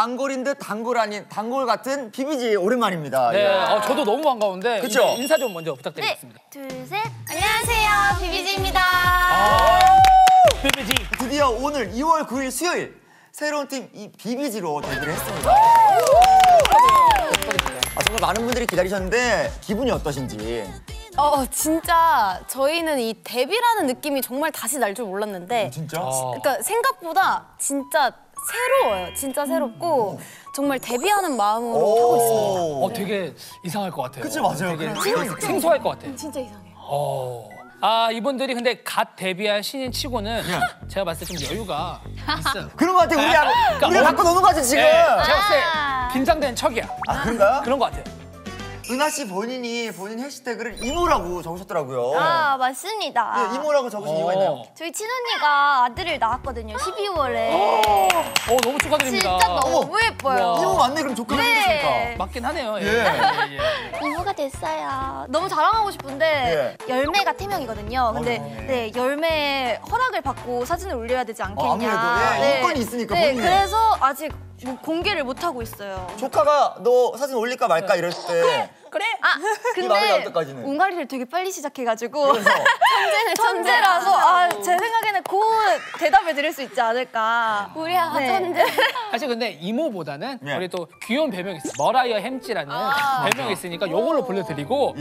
단골인 듯 단골 아닌 단골 같은 비비지 오랜만입니다. 네, 예. 어, 저도 너무 반가운데 그쵸? 인사 좀 먼저 부탁드리겠습니다. 둘, 셋. 안녕하세요. 비비지입니다. 비비지. 드디어 오늘 2월 9일 수요일 새로운 팀 이 비비지로 데뷔를 했습니다. 아, 정말 많은 분들이 기다리셨는데 기분이 어떠신지. 어 진짜 저희는 이 데뷔라는 느낌이 정말 다시 날 줄 몰랐는데 진짜? 어. 그러니까 생각보다 진짜 새로워요. 진짜 새롭고 정말 데뷔하는 마음으로 하고 있습니다. 어, 되게 이상할 것 같아요. 그치, 맞아요. 되게 생소할 것 같아요. 진짜 이상해요. 어. 아, 이분들이 근데 갓 데뷔한 신인 치고는 제가 봤을 때 좀 여유가 있어요. 그런 것 같아. 우리 그러니까 우리가 어- 갖고 노는 거지 지금. 네, 제가 봤을 때 긴장된 척이야. 아 그런가요? 그런 것 같아요. 은하 씨 본인이 본인 해시태그를 이모라고 적으셨더라고요. 아, 맞습니다. 네, 이모라고 적으신 이유가 있나요? 어, 저희 친언니가 아들을 낳았거든요. 12월에. 어, 너무 축하드립니다. 진짜 너무 예뻐요. 우와. 이모 맞네 그럼 조카가 네. 생겼으니까. 맞긴 하네요. 예. 예. 예, 예. 이모가 됐어요. 너무 자랑하고 싶은데 열매가 태명이거든요. 근데 어, 네. 네, 열매 허락을 받고 사진을 올려야 되지 않겠냐. 어, 아무래도, 예, 인권이 있으니까, 네, 본인의. 그래서 아직 뭐 공개를 못 하고 있어요. 조카가 너 사진 올릴까 말까 이랬을 때 그래. 아, 이 말을 할 근데. 옹갈이를 되게 빨리 시작해가지고 그래서 천재는 천재라서 아, 제 생각에는 곧 대답을 드릴 수 있지 않을까. 우리 아가 네. 천재. 사실 근데 이모보다는 예. 우리 또 귀여운 별명이 있어요. 머라이어 햄찌라는 별명이 있으니까 요걸로 불러드리고